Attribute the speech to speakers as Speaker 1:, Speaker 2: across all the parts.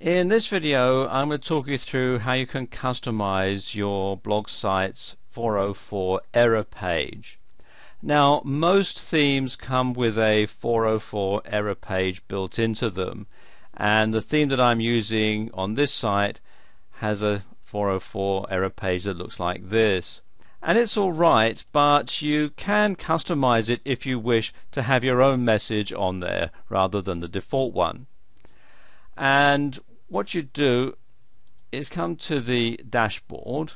Speaker 1: In this video I'm going to talk you through how you can customize your blog site's 404 error page. Now most themes come with a 404 error page built into them and the theme that I'm using on this site has a 404 error page that looks like this. And it's alright, but you can customize it if you wish to have your own message on there rather than the default one. And what you do is come to the dashboard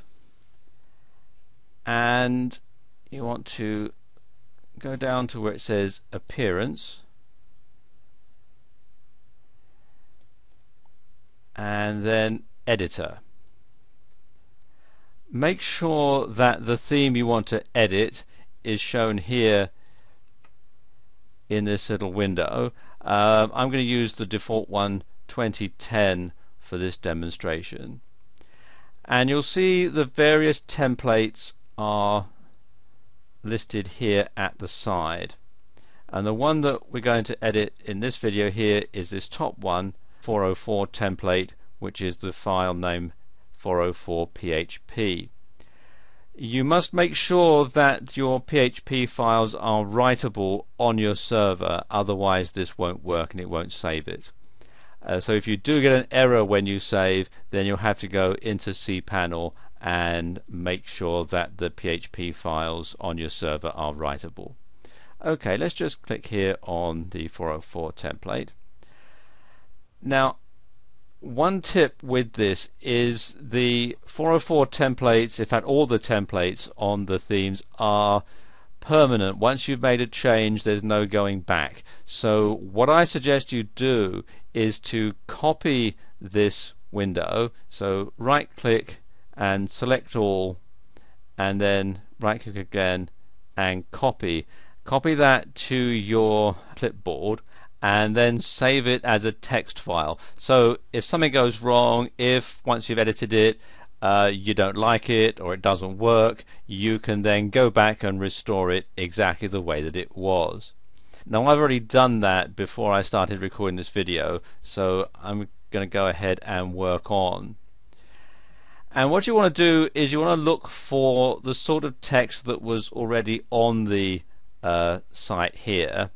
Speaker 1: and you want to go down to where it says appearance. And then editor. Make sure that the theme you want to edit is shown here in this little window. Uh, I'm going to use the default one 2010 for this demonstration. And you'll see the various templates are listed here at the side. And the one that we're going to edit in this video here is this top one, 404 template, which is the file name 404php. You must make sure that your PHP files are writable on your server, otherwise this won't work and it won't save it. Uh, so if you do get an error when you save, then you'll have to go into cPanel and make sure that the PHP files on your server are writable. Okay, let's just click here on the 404 template. Now, one tip with this is the 404 templates, in fact all the templates on the themes are permanent. Once you've made a change, there's no going back. So what I suggest you do is to copy this window. So right click and select all and then right click again and copy. Copy that to your clipboard and then save it as a text file. So if something goes wrong, if once you've edited it, uh, you don't like it or it doesn't work, you can then go back and restore it exactly the way that it was. Now I've already done that before I started recording this video, so I'm going to go ahead and work on. And what you want to do is you want to look for the sort of text that was already on the uh, site here.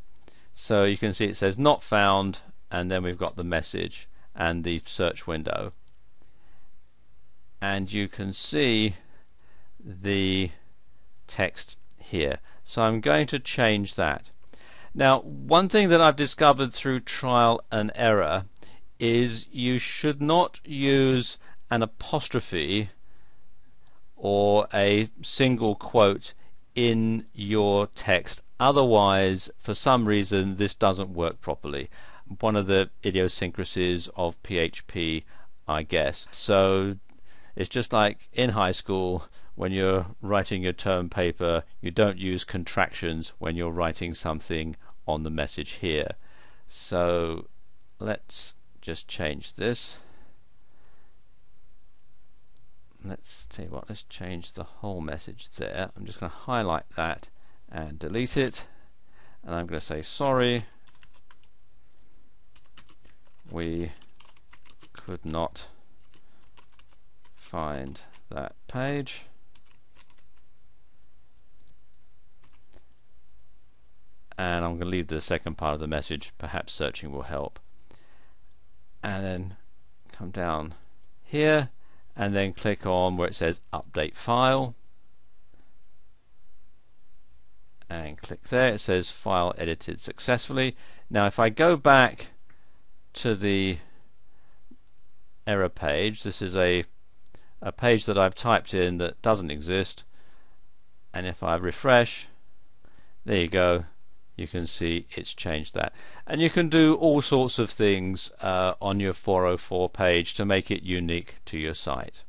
Speaker 1: So you can see it says not found and then we've got the message and the search window and you can see the text here. So I'm going to change that. Now one thing that I've discovered through trial and error is you should not use an apostrophe or a single quote in your text otherwise for some reason this doesn't work properly one of the idiosyncrasies of PHP I guess so it's just like in high school when you're writing your term paper, you don't use contractions when you're writing something on the message here. So let's just change this. Let's tell you what, let's change the whole message there. I'm just going to highlight that and delete it. And I'm going to say sorry. We could not find that page. And I'm going to leave the second part of the message, perhaps searching will help. And then come down here and then click on where it says update file and click there it says file edited successfully now if I go back to the error page this is a a page that I've typed in that doesn't exist. And if I refresh there you go. You can see it's changed that. And you can do all sorts of things uh, on your 404 page to make it unique to your site